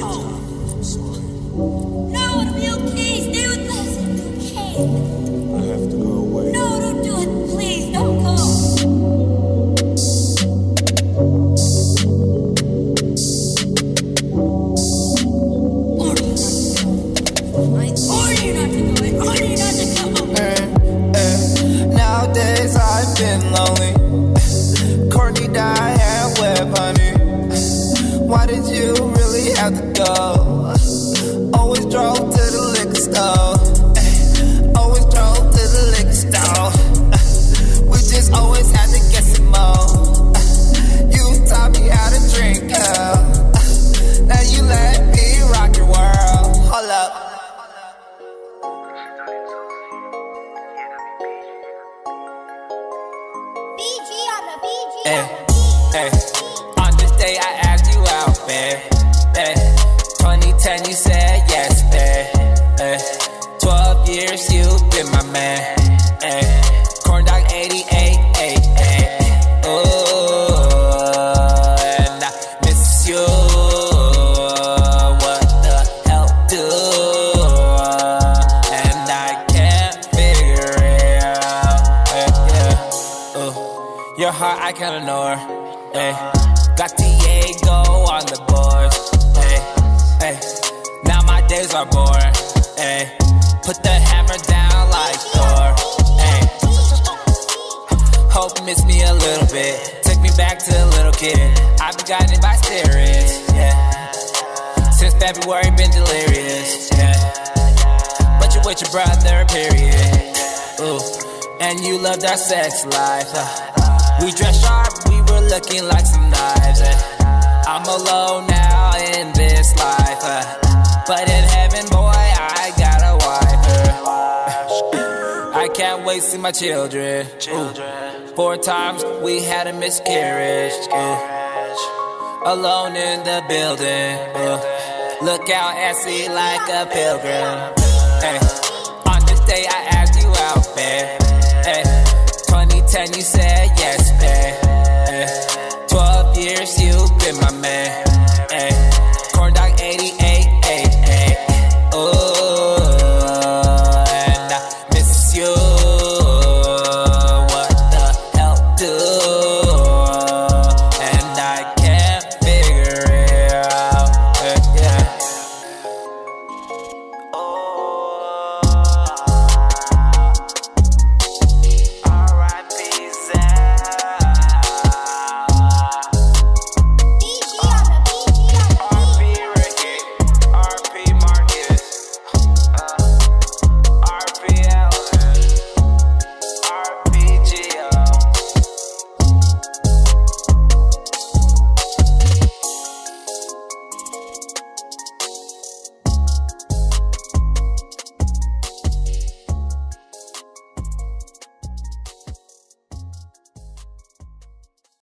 sorry. No, it'll be okay. Stay with us. It's okay. I have to go away. No, don't do it. Please, don't go. Order you not to go. I order not to go. I order you not to go. Nowadays I've been lonely. Courtney died and web, honey. Why did go? Always drove to the liquor store. Always drove to the liquor store. We just always had to get some more. You taught me how to drink, girl. Now you let me rock your world. Hold up. BG on the BG Hey, hey. On this day I asked you out, babe. 2010 you said yes, babe. Hey, eh, 12 years you've been my man. Hey, corn dog 88, hey, hey. Ooh, and I miss you. What the hell do? And I can't figure it out. Hey, yeah. Ooh. Your heart, I know her. Hey. Got Diego Days are boring. Hey. Put the hammer down like Thor. Hey. Hope miss me a little bit. Took me back to a little kid. I've been guided by spirits. Yeah. Since February, been delirious. Yeah. But you with your brother, period. Ooh, and you loved our sex life. uh. we dressed sharp, we were looking like some knives. uh. I'm alone now in this life, Can't wait to see my children. children. Four times we had a miscarriage. Ooh. Alone in the building. Ooh. Look out and see like a pilgrim. Hey. On this day I asked you out, babe. Hey. 2010 you said yes, babe. Hey. 12 years you've been my man. Hey. Corn dog 88.